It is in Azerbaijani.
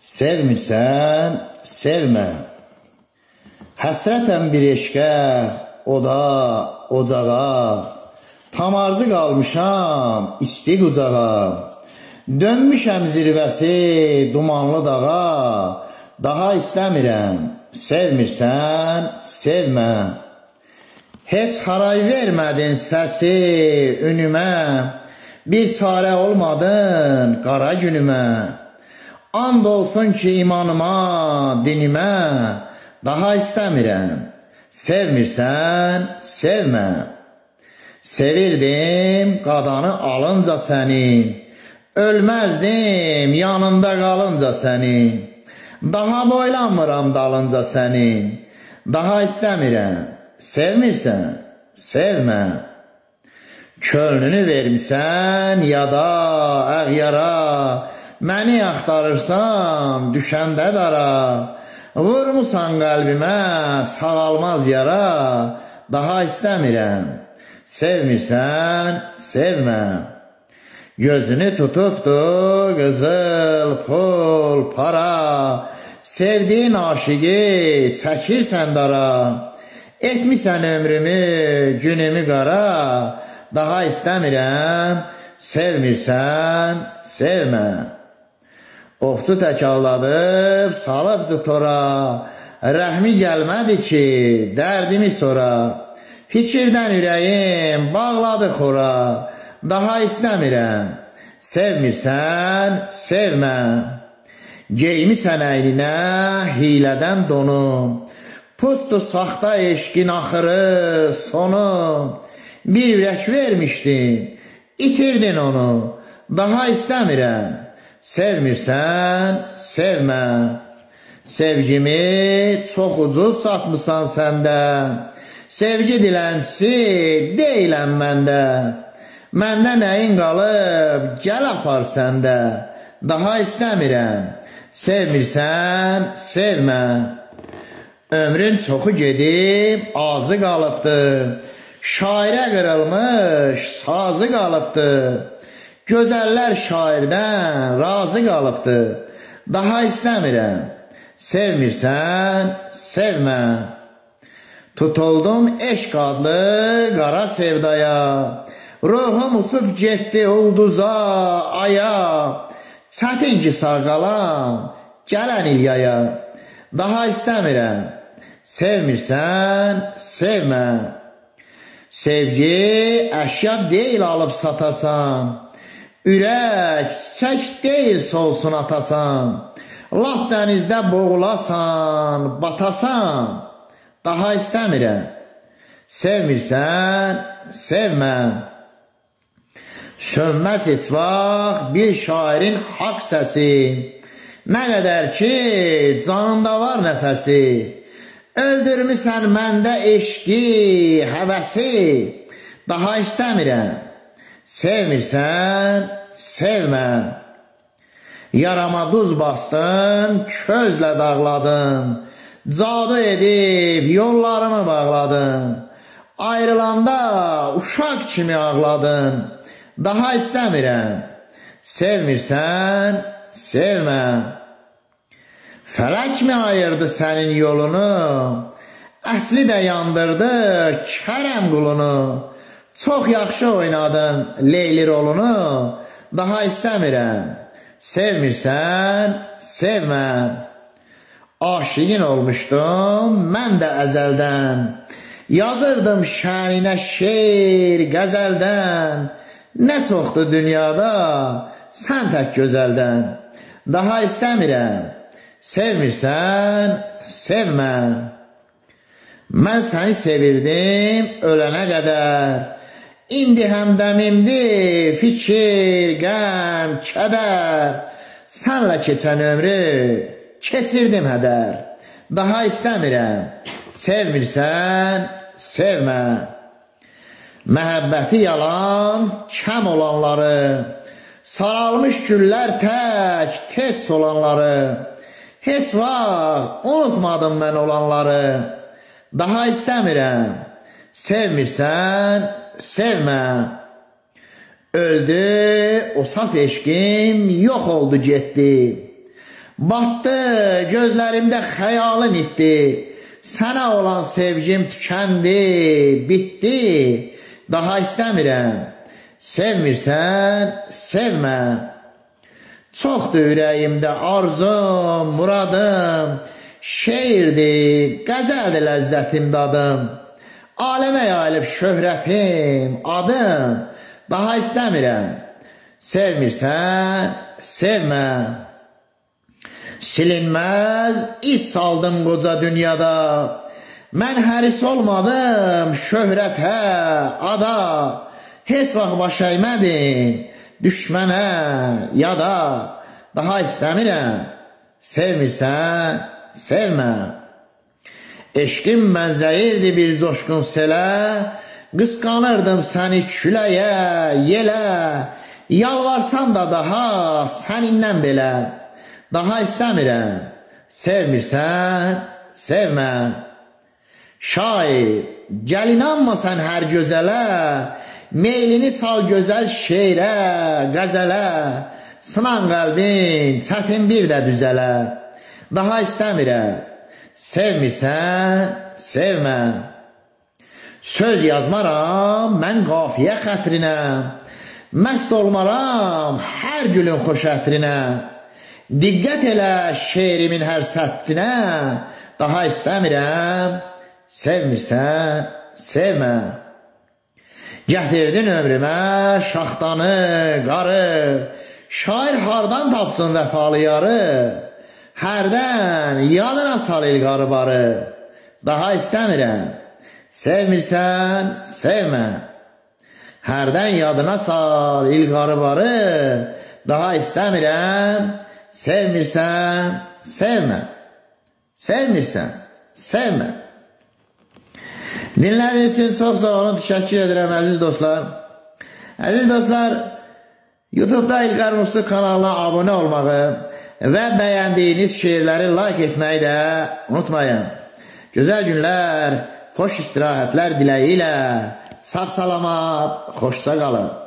Sevmirsən, sevmə. Həsrətəm bir eşqə, oda, ocağa. Tamarzı qalmışam, isti qucağa. Dönmüşəm zirvəsi dumanlı dağa. Daha istəmirəm, sevmirsən, sevmə. Heç haray vermədin səsi ünümə. Bir çarə olmadın qara günümə. And olsun ki imanıma, dinimə. Daha istəmirəm, sevmirsən, sevmə. Sevirdim qadanı alınca səni. Ölməzdim yanında qalınca sənin. Daha boylanmıram dalınca sənin. Daha istəmirəm. Sevmirsən, sevmə. Könlünü vermisən yada, əğyara. Məni axtarırsan, düşəndə dara. Vurmusan qəlbimə, sağalmaz yara. Daha istəmirəm. Sevmirsən, sevmə. Gözünü tutubdu qızıl, pul, para, sevdiyin aşıqı çəkirsən dara, etmisən ömrümü, günümü qara, daha istəmirəm, sevmirsən, sevmə. Ofcu təkavladıb, salıbdı tora, rəhmi gəlmədi ki, dərdimi sora, fikirdən ürəyim bağladı xora, daha istəmirəm. Sevmirsən, sevmə. Geymisən əyninə hilədən donu. Pustu saxta eşqin axırı, sonu. Bir ürək vermişdin, itirdin onu. Daha istəmirəm. Sevmirsən, sevmə. Sevgimi çox ucuz satmısan səndə. Sevgi dilənçisi deyiləm məndə. Məndə nəyin qalıb, gəl apar səndə. Daha istəmirəm. Sevmirsən, sevmə. Ömrün çoxu gedib, azı qalıbdı. Şairə qırılmış, sazı qalıbdı. Gözəllər şairdən razı qalıbdı. Daha istəmirəm. Sevmirsən, sevmə. Tutuldum eşq adlı qara sevdaya. Ruhum uçub getdi ulduza, aya. Çətin ki sağ qalam, gələn ilyaya. Daha istəmirəm. Sevmirsən, sevmə. Sevgi əşya deyil alıb satasan. Ürək çiçək deyil solsun atasan. Laf dənizdə boğulasan, batasan. Daha istəmirəm. Sevmirsən, sevmə. Sönməz heç vaxt bir şairin haqq səsi, nə qədər ki, canında var nəfəsi. Öldürmüsən məndə eşqi, həvəsi, daha istəmirəm. Sevmirsən, sevmə. Yarama duz bastın, közlə dağladın. Cadu edib yollarımı bağladın. Ayrılanda uşaq kimi ağladın. Daha istəmirəm. Sevmirsən, sevmə. Fələk mi ayırdı sənin yolunu? Əsli də yandırdı Kərəm qulunu. Çox yaxşı oynadın Leyli rolunu. Daha istəmirəm. Sevmirsən, sevmə. Aşiqin olmuşdum mən də əzəldən. Yazırdım şəninə şeir qəzəldən. Nə çoxdur dünyada sən tək gözəldən. Daha istəmirəm. Sevmirsən, sevmə. Mən səni sevirdim ölənə qədər. İndi həmdəmimdir fikir, qəm, kədər. Sənlə keçən ömrü keçirdim hədər. Daha istəmirəm. Sevmirsən, sevmə. Məhəbbəti yalan, kəm olanları, saralmış güllər tək, tez solanları, heç vaxt unutmadım mən olanları, daha istəmirəm, sevmirsən, sevmə. Öldü, o saf eşqim yox oldu getdi. Batdı gözlərimdə xəyalın itdi. Sənə olan sevgim tükəndi, bitdi. Daha istəmirəm. Sevmirsən, sevmə. Çoxdur ürəyimdə arzum, muradım, şeirdir, qəzəldir ləzzətim dadım. Aləmə yayılıb şöhrətim, adım, daha istəmirəm. Sevmirsən, sevmə. Silinməz iz saldım qoca dünyada. Mən həris olmadım şöhrətə, ada. Heç vaxt baş əymədin düşmənə, yada. Daha istəmirəm. Sevmirsən, sevmə. Eşqim bənzəyirdi bir coşqun selə, qısqanırdım səni küləyə, yelə. Yalvarsam da daha sənindən belə. Daha istəmirəm. Sevmirsən, sevmə. Şair, gəl inanma sən hər gözələ. Meylini sal gözəl şeirə, qəzələ. Sınan qəlbin, çətin bir də düzələ. Daha istəmirəm. Sevmirsən, sevmə. Söz yazmaram, mən qafiyə xətrinə. Məst olmaram hər gülün xoş ətrinə. Diqqət elə şeirimin hər səttinə, daha istəmirəm, sevmirsən, sevmə. Gətirdin ömrümə şaxtanı, qarı, şair hardan tapsın vəfalı yarı, hərdən yadına sal il qarı barı, daha istəmirəm, sevmirsən, sevmə. Hərdən yadına sal il qarı barı, daha istəmirəm, Sevmirsən, sevmə. Sevmirsən, sevmə. Dinlədiyiniz üçün çox sağ olun, təşəkkür edirəm əziz dostlar. Əziz dostlar, YouTube-da İlqar Muslu kanalına abunə olmağı və bəyəndiyiniz şeirləri like etməyi də unutmayın. Gözəl günlər, xoş istirahətlər diləyi ilə sağ salamat, xoşça qalın.